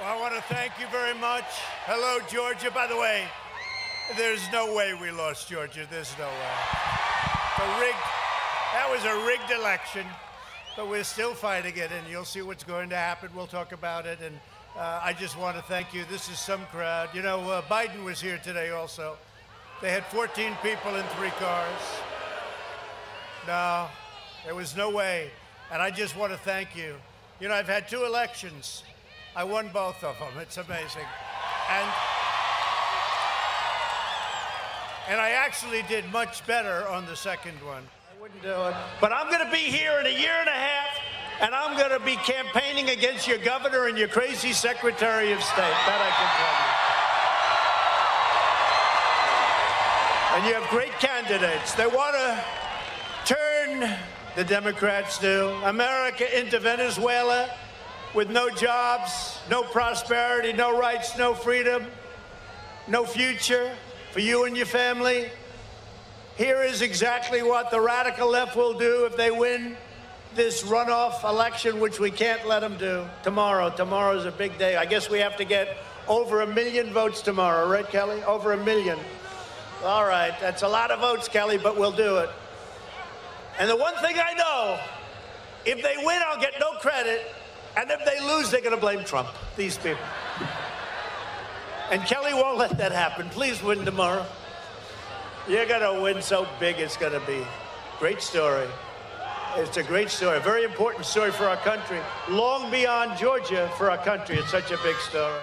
Well, I want to thank you very much. Hello, Georgia. By the way, there's no way we lost Georgia. There's no way. The rigged, that was a rigged election, but we're still fighting it, and you'll see what's going to happen. We'll talk about it. And uh, I just want to thank you. This is some crowd. You know, uh, Biden was here today also. They had 14 people in three cars. No, there was no way. And I just want to thank you. You know, I've had two elections. I won both of them. It's amazing. And and I actually did much better on the second one. I wouldn't do it. But I'm going to be here in a year and a half, and I'm going to be campaigning against your governor and your crazy Secretary of State. That I can tell you. And you have great candidates. They want to turn, the Democrats do, America into Venezuela with no jobs, no prosperity, no rights, no freedom, no future for you and your family. Here is exactly what the radical left will do if they win this runoff election, which we can't let them do tomorrow. Tomorrow's a big day. I guess we have to get over a million votes tomorrow, right, Kelly? Over a million. All right, that's a lot of votes, Kelly, but we'll do it. And the one thing I know, if they win, I'll get no credit. And if they lose, they're going to blame Trump, these people. And Kelly won't let that happen. Please win tomorrow. You're going to win so big, it's going to be. Great story. It's a great story, a very important story for our country, long beyond Georgia for our country. It's such a big story.